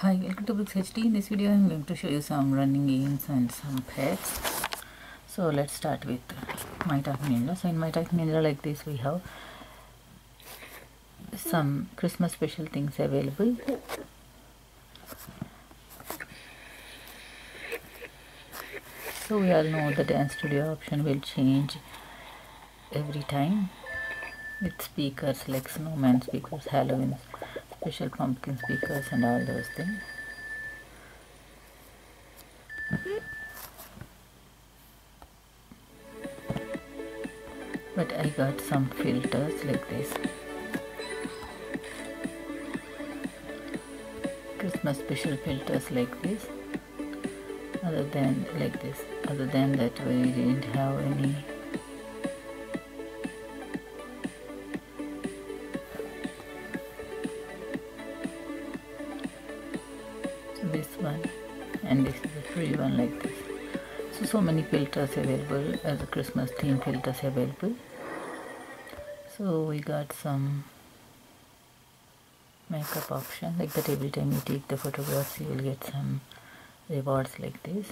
Hi, welcome to BRUKS HD. In this video, I'm going to show you some running games and some pets. So let's start with My Talking Angela. So in My Talking Angela, like this, we have some Christmas special things available. So we all know the dance studio option will change every time with speakers like snowman speakers, Halloween special pumpkin speakers and all those things. But I got some filters like this. Christmas special filters like this. Other than like this. Other than that we didn't have any filters available as a christmas theme filters available. So we got some makeup option like that every time you take the photographs you will get some rewards like this.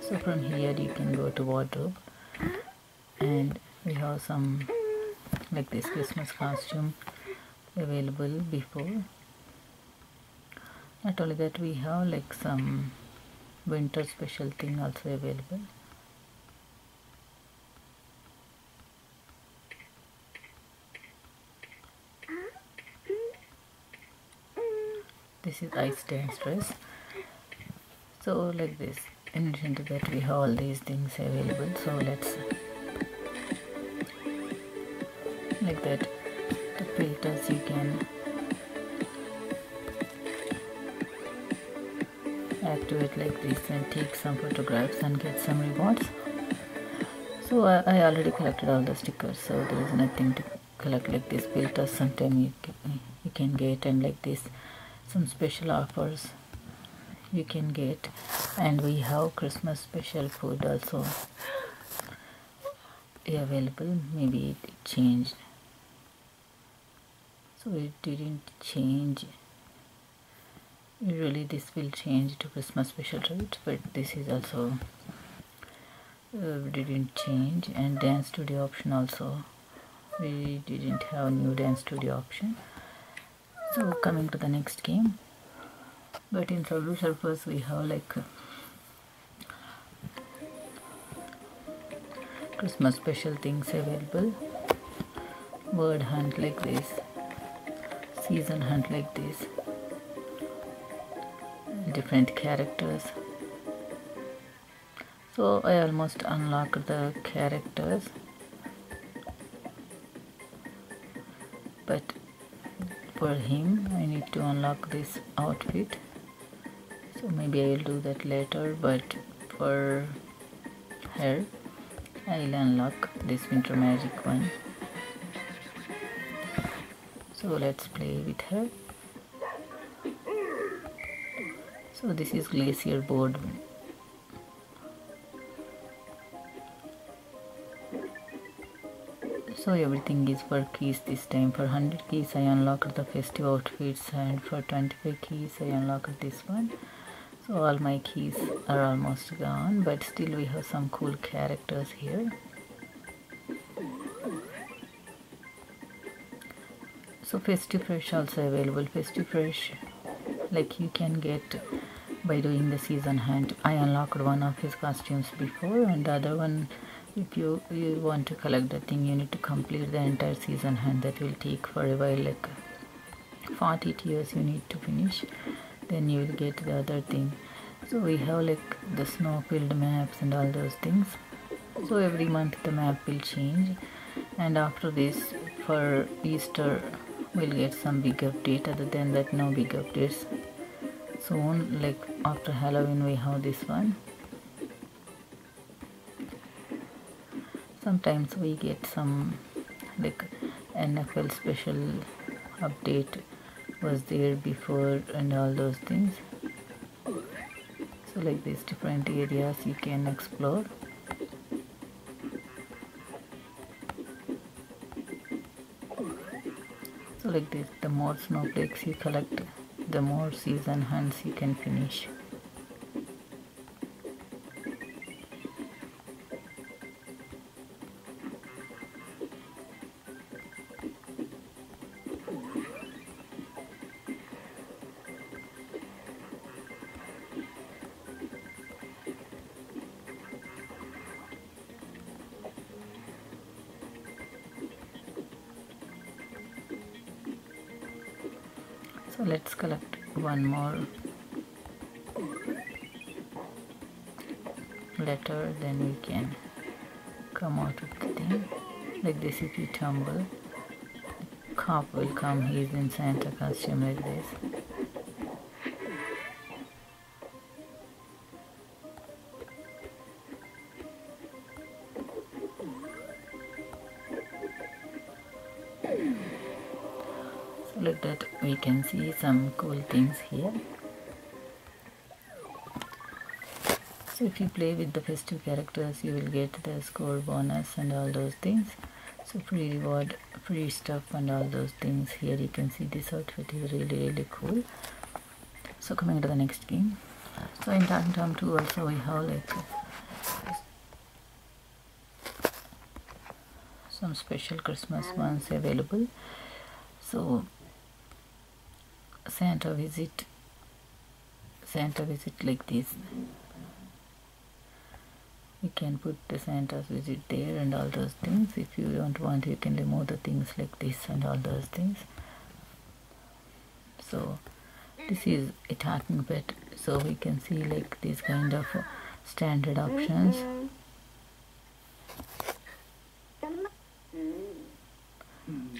So from here you can go to wardrobe. And we have some like this christmas costume available before. Not only that we have like some winter special thing also available this is ice dance dress so like this in addition to that we have all these things available. So let's like that the filters you can activate like this and take some photographs and get some rewards. So I, I already collected all the stickers so there is nothing to collect like this filters. Sometime you can, you can get and like this some special offers you can get. And we have christmas special food also. Available. Maybe it changed. So it didn't change. Usually this will change to christmas special rate but this is also uh, didn't change. And dance studio option also. We didn't have new dance studio option so coming to the next game. But in subway surfers we have like christmas special things available. Word hunt like this. Season hunt like this. Different characters. So I almost unlocked the characters for him. I need to unlock this outfit. So maybe I will do that later but for her I'll unlock this winter magic one. So let's play with her. So this is glacier board so everything is for keys this time. For 100 keys I unlocked the festive outfits and for 25 keys I unlocked this one. So all my keys are almost gone but still we have some cool characters here. So festive fresh also available. Festive fresh like you can get by doing the season hunt. I unlocked one of his costumes before and the other one if you you want to collect the thing you need to complete the entire season hunt that will take for a while like 40 years you need to finish then you will get the other thing. So we have like the snow filled maps and all those things. So every month the map will change. And after this for easter we'll get some big update other than that no big updates. Soon like after halloween we have this one sometimes we get some like nfl special update was there before and all those things. So like these different areas you can explore. So like this the more snowflakes you collect the more season hunts you can finish so let's collect one more letter then we can come out of the thing. Like this if you tumble. Cop will come he's in Santa costume like this can see some cool things here. So if you play with the festive characters you will get the score bonus and all those things. So free reward free stuff and all those things here. You can see this outfit is really really cool. So coming to the next game. So in Talking Tom 2 also we have like some special Christmas ones available. So Santa visit center visit like this. You can put the Santa's visit there and all those things. If you don't want you can remove the things like this and all those things. So this is a talking pet so we can see like these kind of standard options. Mm-hmm.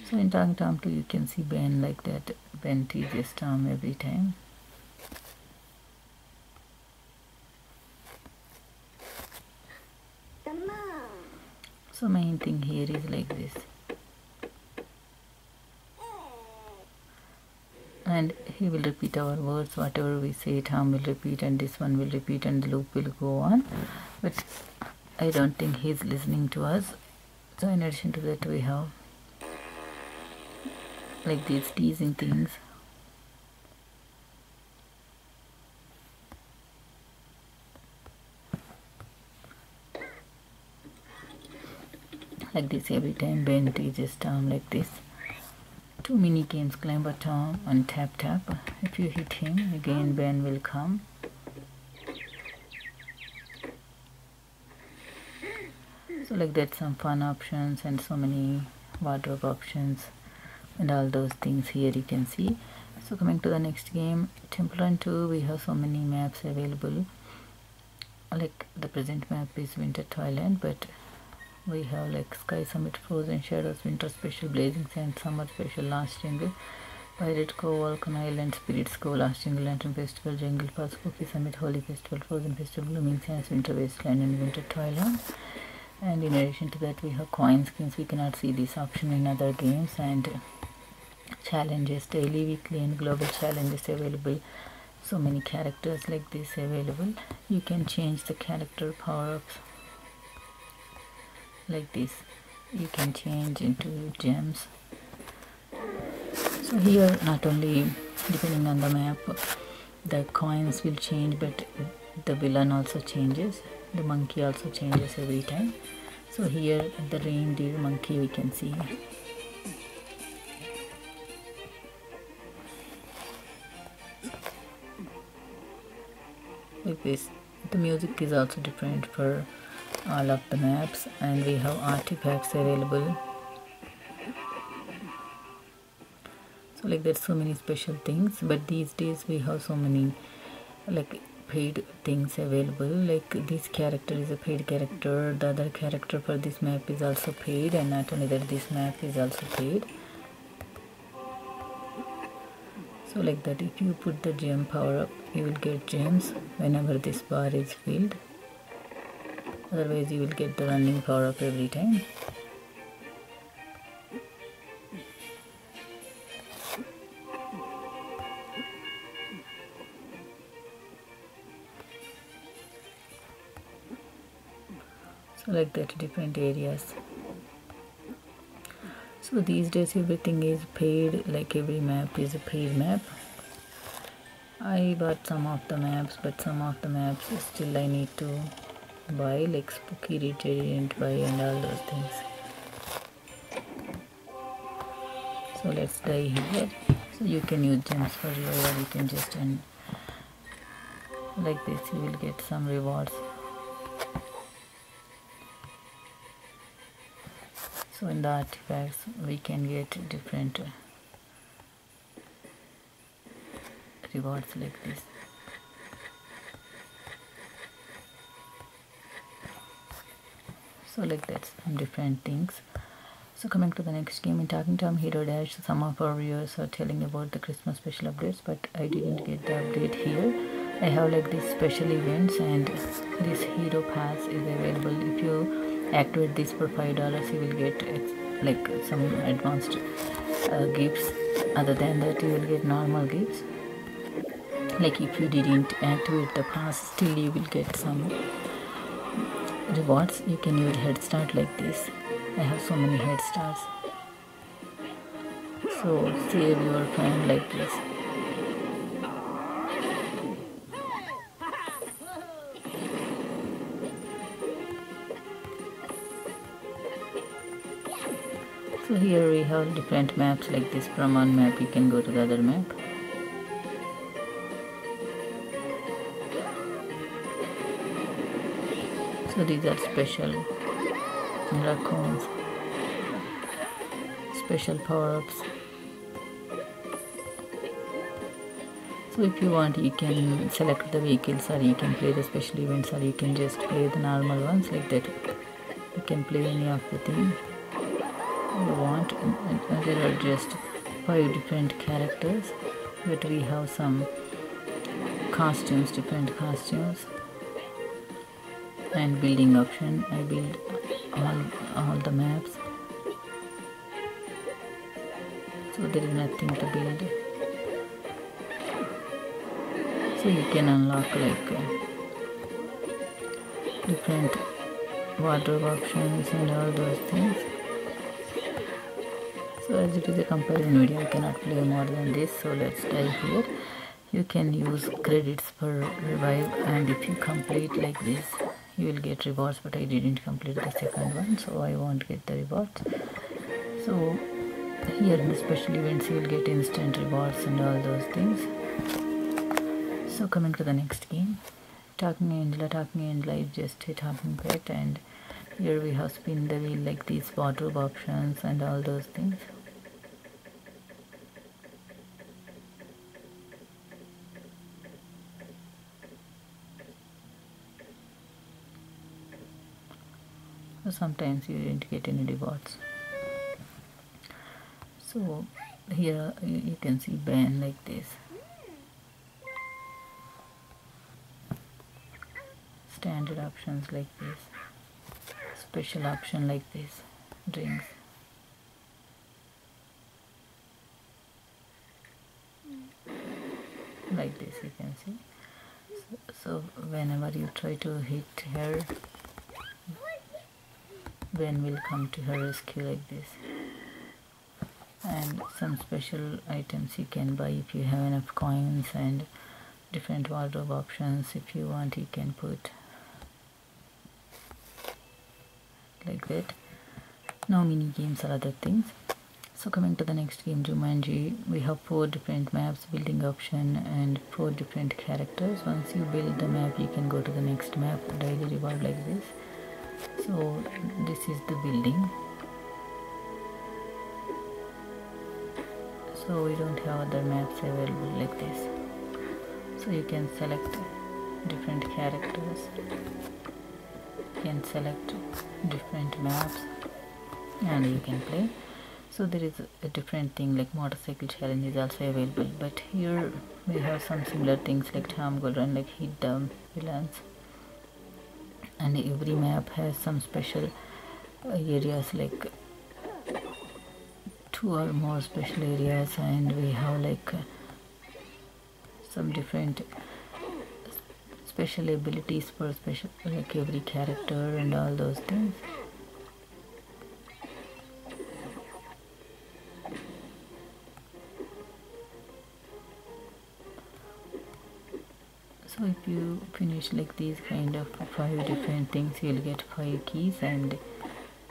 So in Talking Tom 2 you can see band like that Teases Tom every time. So main thing here is like this. And he will repeat our words whatever we say Tom will repeat and this one will repeat and the loop will go on. But I don't think he's listening to us. So in addition to that we have like these teasing things. Like this every time Ben teases Tom um, like this. Two mini games climb a Tom and tap tap. If you hit him again Ben will come. So like that some fun options and so many wardrobe options and all those things here you can see. So coming to the next game temple run 2 we have so many maps available. Like the present map is winter twilight but we have like sky summit frozen shadows winter special blazing sand summer special lost jungle. Pirate cove volcano island spirits cove lost jungle lantern festival jungle pass spooky summit holi festival frozen festival blooming sands winter wasteland and winter twilight and in addition to that we have coin skins. We cannot see this option in other games and challenges daily weekly and global challenges available. So many characters like this available. You can change the character power-ups like this. You can change into gems. So here not only depending on the map the coins will change but the villain also changes. The monkey also changes every time. So here the reindeer monkey we can see the music is also different for all of the maps and we have artifacts available. So like there's so many special things but these days we have so many like paid things available. Like this character is a paid character the other character for this map is also paid and not only that this map is also paid. So like that if you put the gem power up you will get gems whenever this bar is filled. Otherwise you will get the running power up every time. So like that different areas. So these days everything is paid like every map is a paid map I bought some of the maps but some of the maps still I need to buy like spooky detergent buy and all those things. So let's die here. So you can use gems for your or you can just and like this you will get some rewards. So in the artifacts we can get different rewards like this so like that some different things. So coming to the next game in Talking Tom Hero Dash some of our viewers are telling about the Christmas special updates but I didn't get the update here. I have like these special events and this hero pass is available. If you activate this for five dollars you will get like some advanced uh, gifts. Other than that you will get normal gifts like if you didn't activate the pass still you will get some rewards. You can use head start like this. I have so many head starts. So save your friend like this. So here we have different maps like this. From one map you can go to the other map so these are special raccoons special power-ups so if you want you can select the vehicles or you can play the special events or you can just play the normal ones like that. You can play any of the thing you want. And there are just five different characters but we have some costumes different costumes and building option. I build all, all the maps. So there is nothing to build. So you can unlock like uh, different wardrobe options and all those things. So as it is a comparison video I cannot play more than this. So let's dive here. You can use credits for revive and if you complete like this you will get rewards but I didn't complete the second one so I won't get the rewards. So here in the special events you will get instant rewards and all those things. So coming to the next game. Talking angela talking angela is just a talking pet and here we have spin the wheel like these wardrobe options and all those things sometimes you didn't get any rewards. So here you can see Ben like this. Standard options like this. Special option like this. Drinks. Like this you can see. So, so whenever you try to hit her Ben will come to her rescue like this. And some special items you can buy if you have enough coins and different wardrobe options if you want you can put like that. No mini games or other things. So coming to the next game Jumanji we have four different maps building option and four different characters. Once you build the map you can go to the next map daily reward like this so this is the building. So we don't have other maps available like this. So you can select different characters. You can select different maps and you can play. So there is a different thing like motorcycle challenge is also available but here we have some similar things like Tom Gold Run like hit the villains and every map has some special areas like two or more special areas and we have like some different special abilities for special like every character and all those things so if you finish like these kind of five different things you'll get five keys and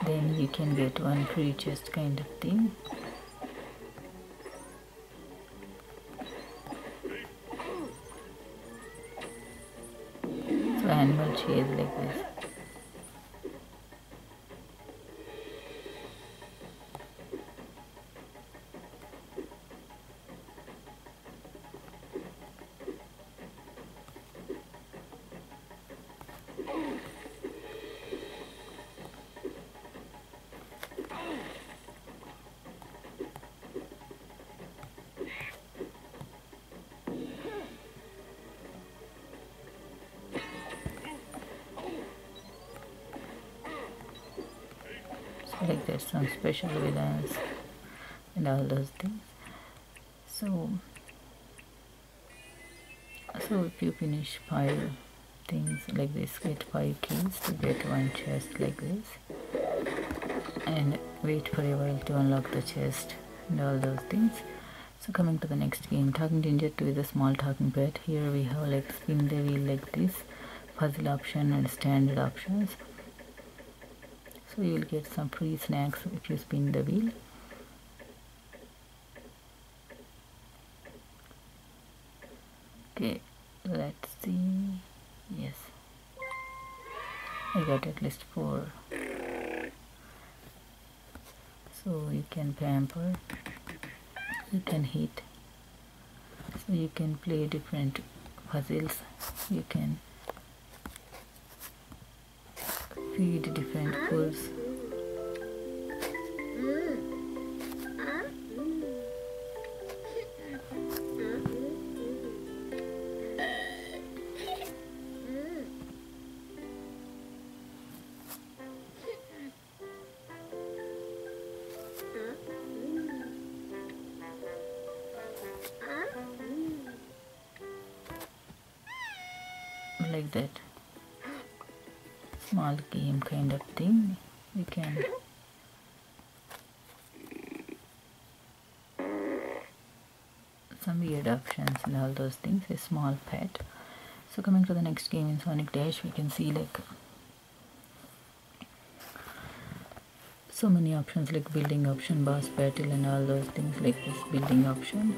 then you can get one free chest kind of thing. So animal chase like this special villains and all those things. So so if you finish five things like this get five keys to get one chest like this and wait for a while to unlock the chest and all those things. So coming to the next game talking ginger 2 is a small talking pet. Here we have like spin the wheel like this puzzle option and standard options so you will get some free snacks if you spin the wheel. Okay let's see. Yes. I got at least four. So you can pamper. You can hit so you can play different puzzles. You can feed different foods. Small game kind of thing. You can. Some weird options and all those things. A small pet. So coming to the next game in Sonic Dash we can see like so many options like building option boss battle and all those things like this building option.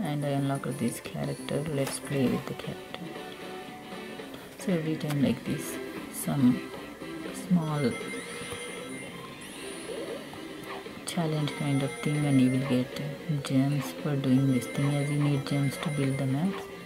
And I unlocked this character. Let's play with the character. So every time like this some small challenge kind of thing and you will get gems for doing this thing as you need gems to build the maps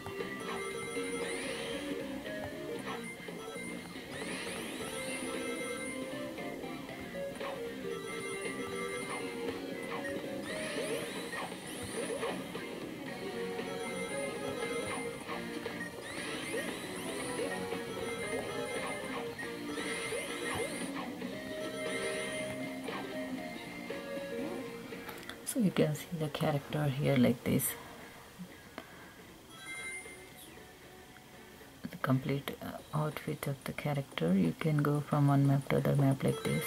can see the character here like this. The complete uh, outfit of the character. You can go from one map to other map like this.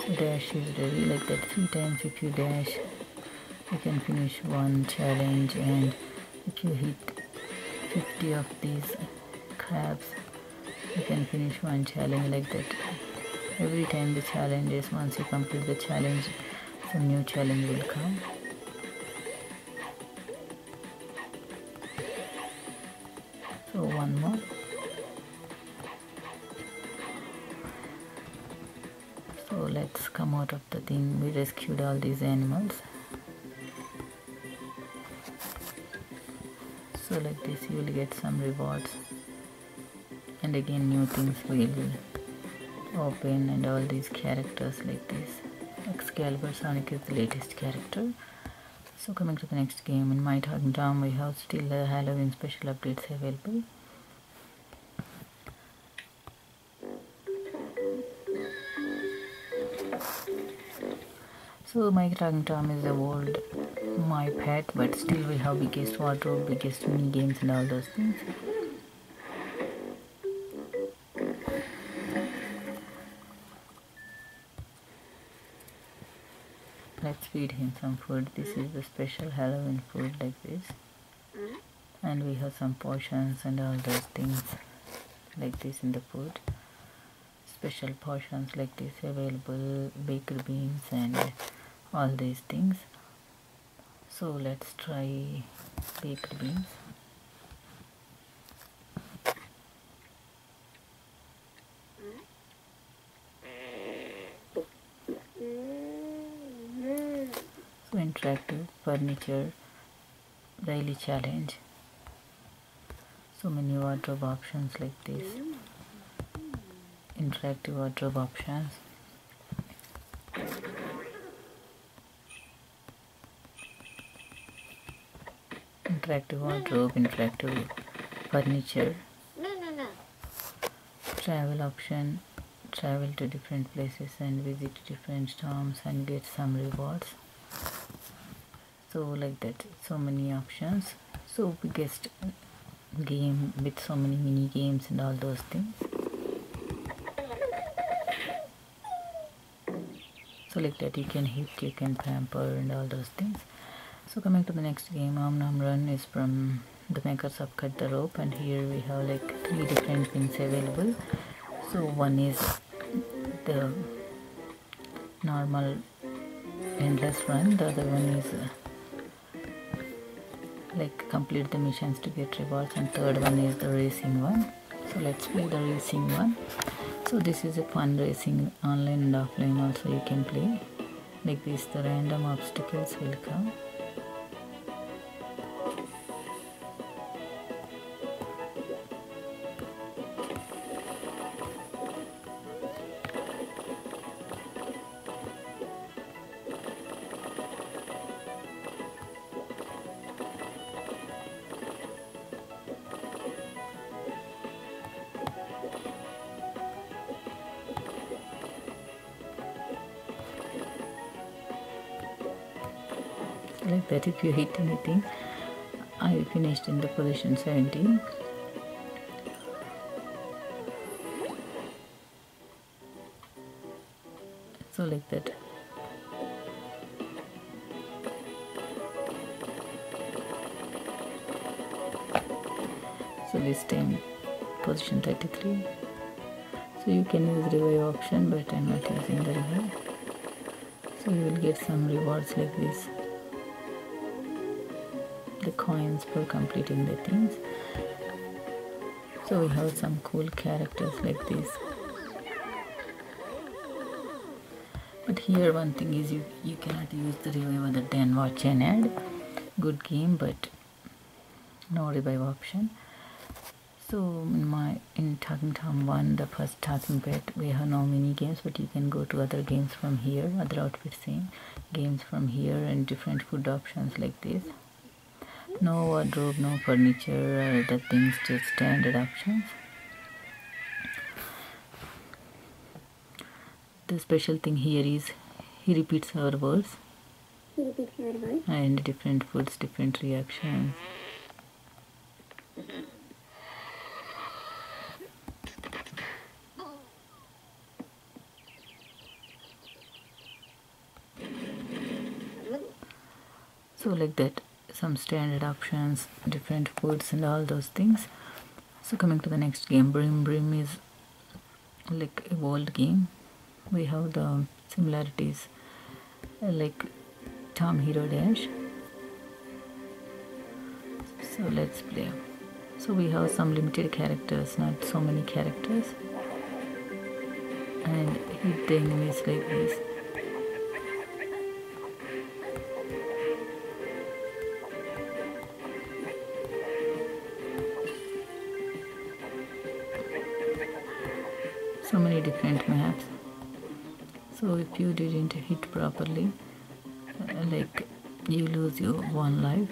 So dash is ready like that. Three times if you dash you can finish one challenge and if you hit 50 of these crabs you can finish one challenge like that every time the challenge is once you complete the challenge some new challenge will come. So one more. So let's come out of the thing. We rescued all these animals. So like this you will get some rewards. And again new things will open and all these characters like this. Excalibur Sonic is the latest character. So coming to the next game in my talking tom we have still the Halloween special updates available. So my talking tom is the world my pet but still we have biggest wardrobe biggest mini games and all those things let's feed him some food. This is the special halloween food like this. Hmm? And we have some portions and all those things like this in the food. Special portions like this available baked beans and all these things. So let's try baked beans so interactive furniture daily challenge. So many wardrobe options like this. Interactive wardrobe options. Interactive wardrobe interactive furniture. Travel option. Travel to different places and visit different towns and get some rewards so like that so many options. So biggest game with so many mini games and all those things. So like that you can hit you can pamper and all those things. So coming to the next game Om Nom Run is from the makers of Cut the Rope. And here we have like three different things available. So one is the normal endless run. The other one is uh, like complete the missions to get rewards and third one is the racing one. So let's play the racing one. So this is a fun racing online and offline also you can play. Like this the random obstacles will come if you hit anything? I finished in the position 17 so like that. So this time position 33 so you can use revive option but I'm not using the revive. So you will get some rewards like this the coins for completing the things. So we have some cool characters like this. But here one thing is you you cannot use the revive other than watch and add good game but no revive option. So in my in talking tom 1 the first talking pet we have no mini games but you can go to other games from here other outfit same games from here and different food options like this no wardrobe no furniture uh, or other things just standard options the special thing here is he repeats our words. He repeats your voice. and different foods different reactions. So like that some standard options different foods and all those things. So coming to the next game brim brim is like a game. We have the similarities like tom hero dash. So let's play. So we have some limited characters not so many characters. And hit the enemies like this if you didn't hit properly like you lose your one life.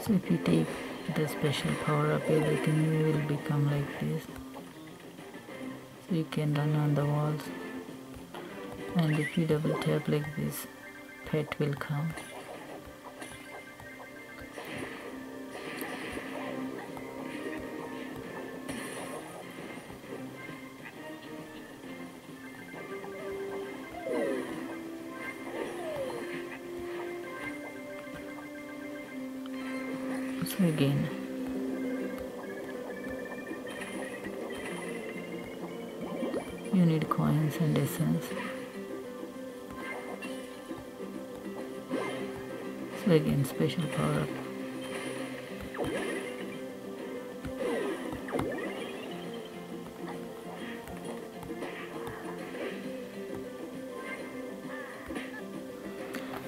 So if you take the special power up everything will become like this. So you can run on the walls. And if you double tap like this pet will come again special power. Up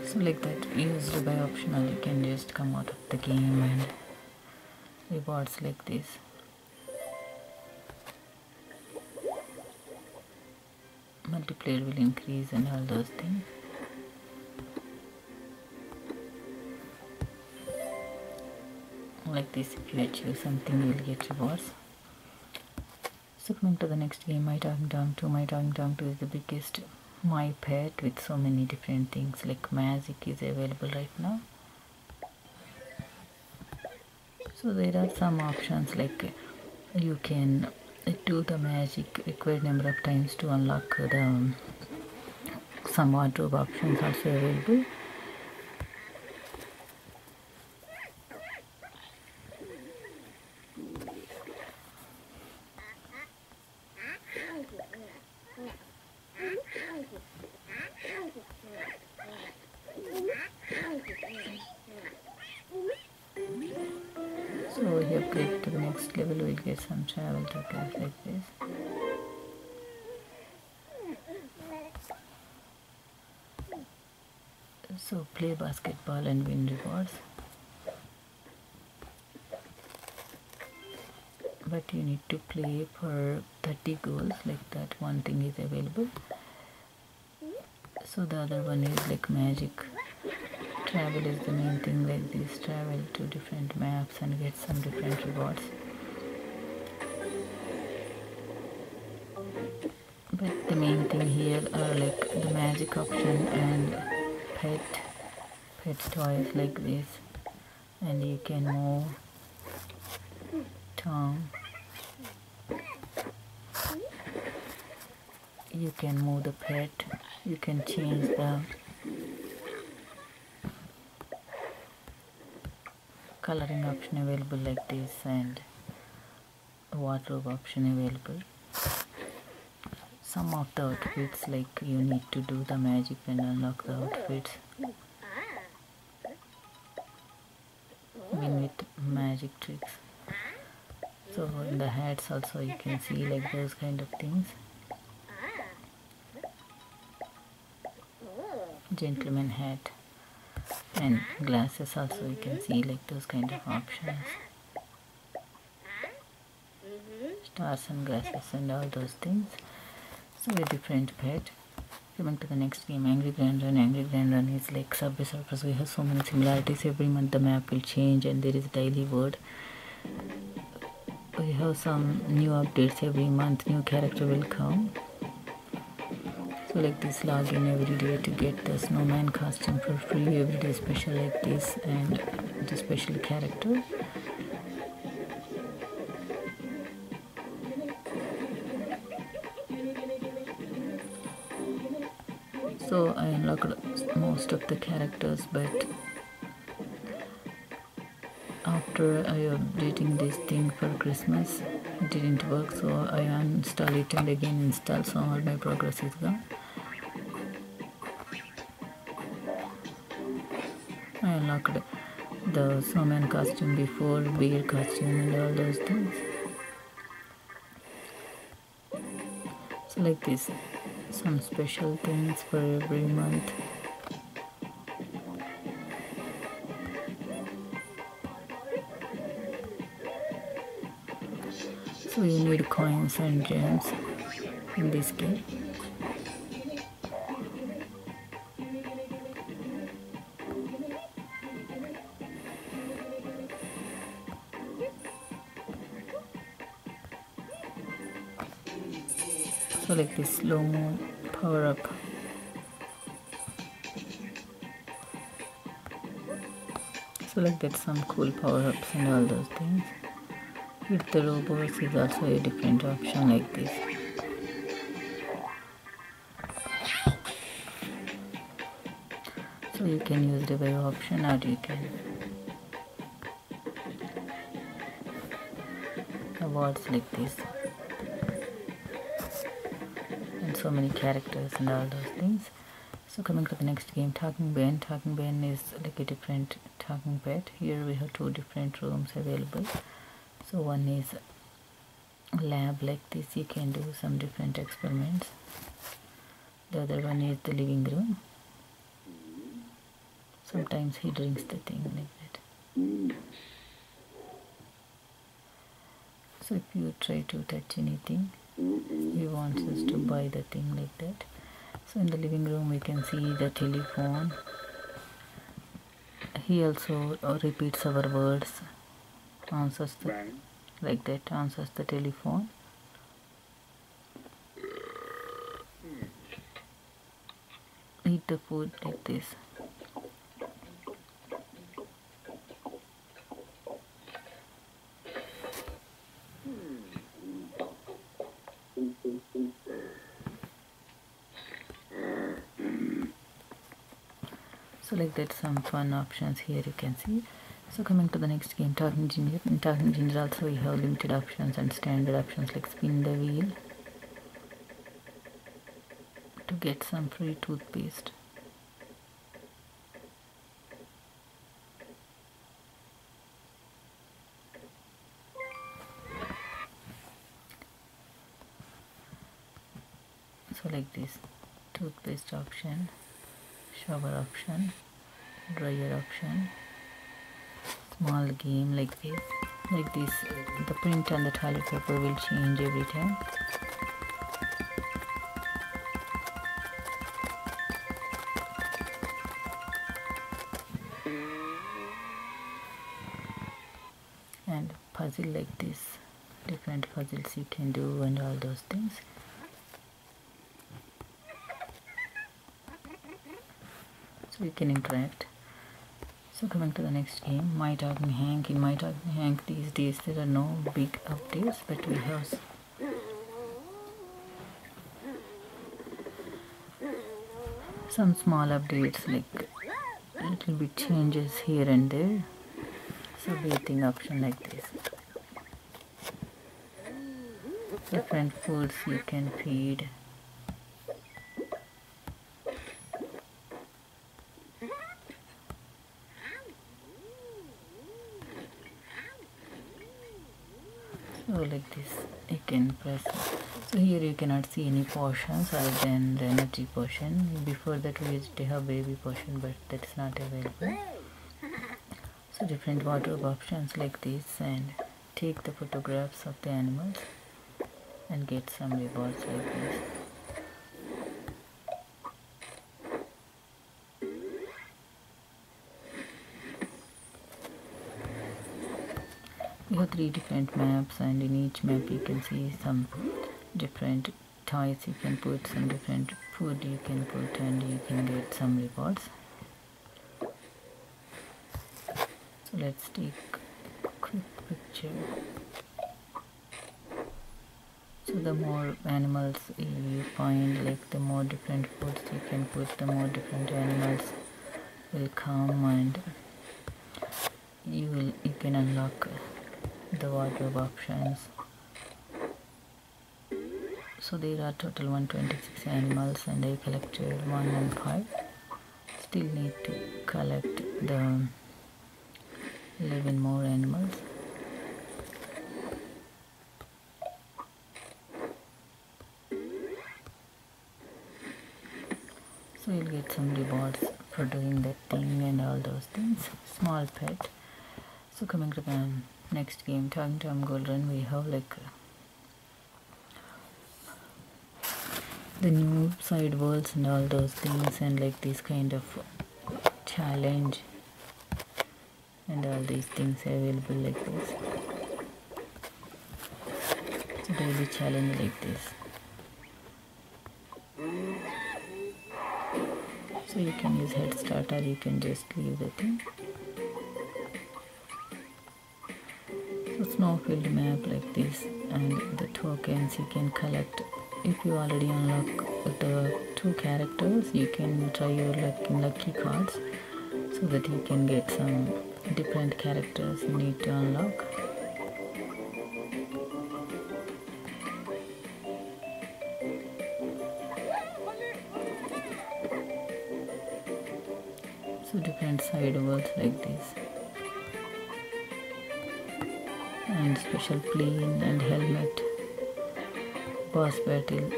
so like that used by optional. You can just come out of the game and rewards like this. Multiplayer will increase and all those things like this if you achieve something you will get rewards so coming to the next game my talking tom 2 my talking tom 2 is the biggest. My pet with so many different things like magic is available right now. So there are some options like you can do the magic required number of times to unlock the um, some wardrobe options also available so we upgrade to the next level we'll get some travel tokens like this. So play basketball and win rewards. But you need to play for 30 goals like that one thing is available. So the other one is like magic travel is the main thing like this travel to different maps and get some different rewards. But the main thing here are like the magic option and pet pet toys like this. And you can move tongue you can move the pet. You can change the coloring option available like this and wardrobe option available. Some of the outfits like you need to do the magic and unlock the outfits. Win with magic tricks. So in the hats also you can see like those kind of things. Gentleman hat and glasses also you can see like those kind of options. Stars and glasses and all those things. So a different pet coming to the next game angry gran run. Angry gran run is like subway surfers we have so many similarities. Every month the map will change and there is a daily word. We have some new updates every month. New character will come like this login every day to get the snowman costume for free every day special like this and the special character. So I unlocked most of the characters but after I updating this thing for Christmas it didn't work so I uninstall it and again install so all my progress is gone the snowman costume before bear costume and all those things. So like this some special things for every month. So you need coins and gems in this game like this slow mo power up. So like that some cool power ups and all those things. With the robots is also a different option like this. So you can use the revive option or you can awards like this so many characters and all those things. So coming to the next game talking ben. Talking ben is like a different talking pet. Here we have two different rooms available. So one is lab like this. You can do some different experiments. The other one is the living room. Sometimes he drinks the thing like that. So if you try to touch anything he wants us to buy the thing like that. So in the living room we can see the telephone. He also uh, repeats our words answers the like that answers the telephone. Eat the food like this so like that some fun options here you can see. So coming to the next game talking ginger in talking ginger also we have limited options and standard options like spin the wheel to get some free toothpaste. So like this toothpaste option shower option dryer option. Small game like this. Like this the print and the toilet paper will change every time. And puzzle like this. Different puzzles you can do and all those things. So you can interact so coming to the next game my talking hank in my talking hank these days there are no big updates but we have some small updates like little bit changes here and there. So waiting option like this. Different foods you can feed so like this you so here you cannot see any portions other than the energy portion. Before that we used to have baby portion but that's not available. So different wardrobe options like this and take the photographs of the animals and get some rewards like this we have three different maps and in each map you can see some different toys you can put some different food you can put and you can get some rewards. So let's take a quick picture. So the more animals you find like the more different foods you can put the more different animals will come and you will you can unlock the wardrobe options. So there are total 126 animals and I collected 1 and 5 still need to collect the 11 more animals. So you'll get some rewards for doing that thing and all those things. Small pet. So coming to the next game time time golden we have like the new side worlds and all those things and like this kind of challenge and all these things available like this. So daily challenge like this. So you can use head start or you can just leave the thing so snowfield map like this and the tokens you can collect. If you already unlock the two characters you can try your luck in lucky cards so that you can get some different characters you need to unlock plane and helmet boss battle.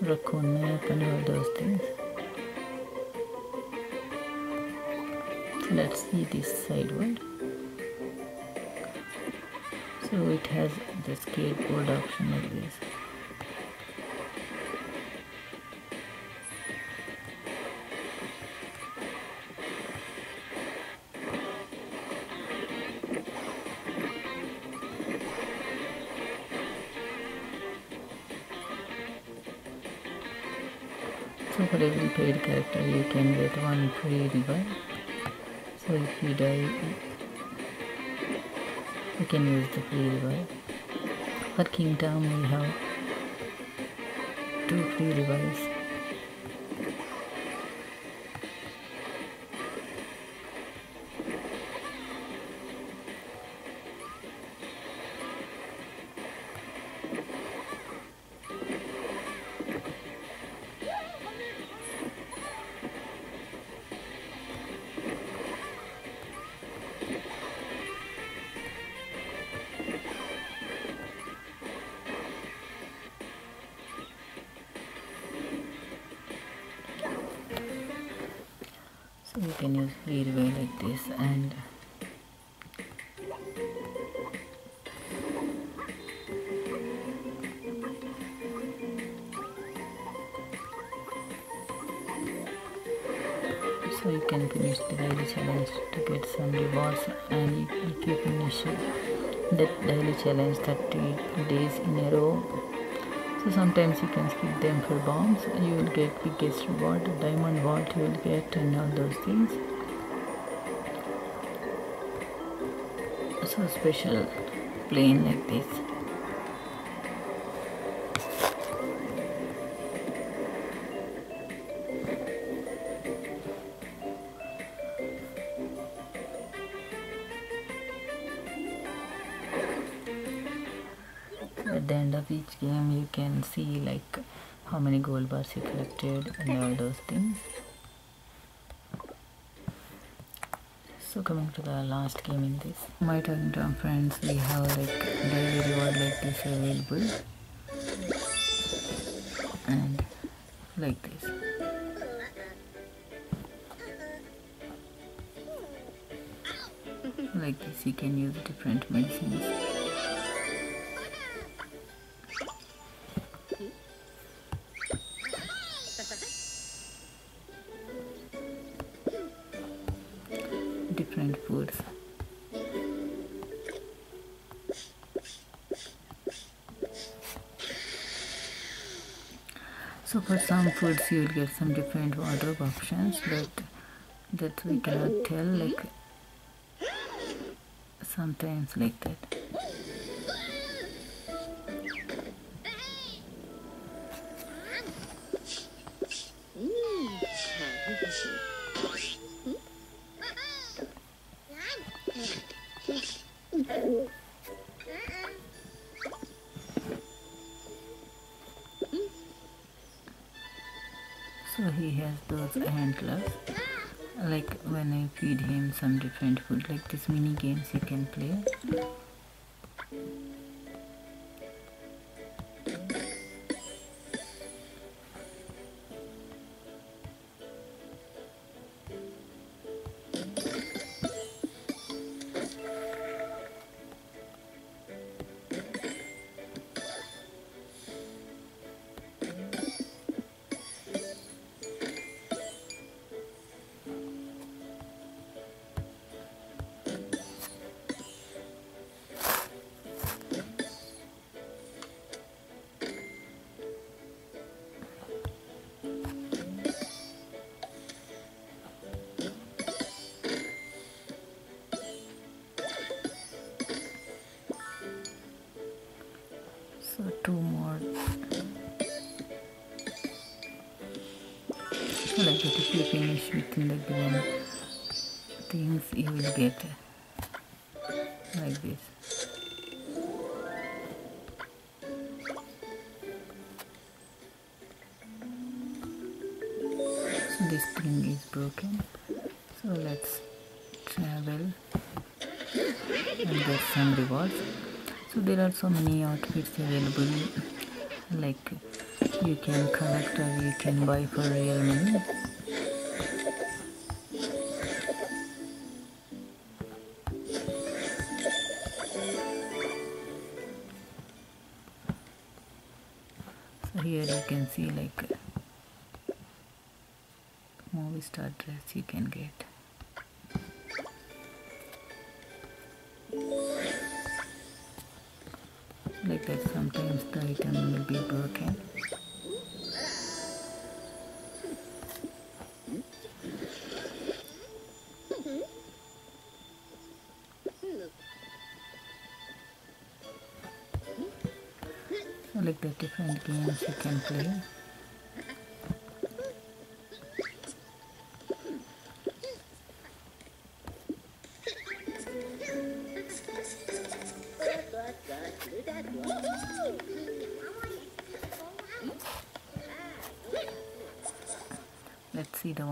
Raccoon map and all those things? So let's see this side world so it has the skateboard option like this So for every paid character you can get one free revive. So if you die you can use the free revive. For Kingdom we have two free revives. Challenge 30 days in a row. So sometimes you can skip them for bombs. You will get biggest reward diamond vault you will get and all those things. So special plane like this like how many gold bars you collected and all those things. So coming to the last game in this. My Talking Tom Friends. We have like daily reward like this available. And like this. Like this you can use different medicines for some foods you will get some different wardrobe options, but that we cannot tell like sometimes like that. Like when I feed him some different food, like these mini games you can play. So two more. Like that if you finish within the things you will get like this. So this thing is broken so let's travel and get some rewards so there are so many outfits available. Like you can collect or you can buy for real money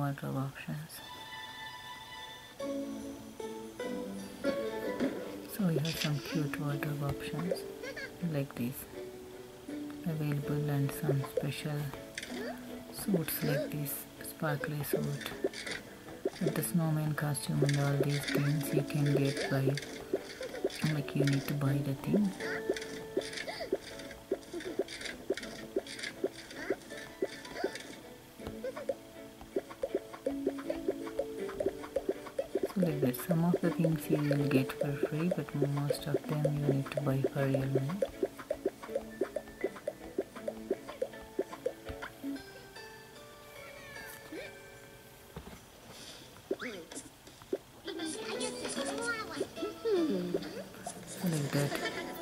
wardrobe options. So we have some cute wardrobe options like this. Available and some special suits like this sparkly suit. With the snowman costume and all these things you can get by like you need to buy the thing you will get for free but most of them you need to buy for real money. Like that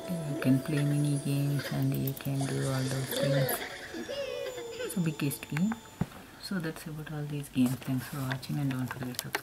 you can play mini games and you can do all those things. So biggest so that's about all these games. Thanks for watching and don't forget to subscribe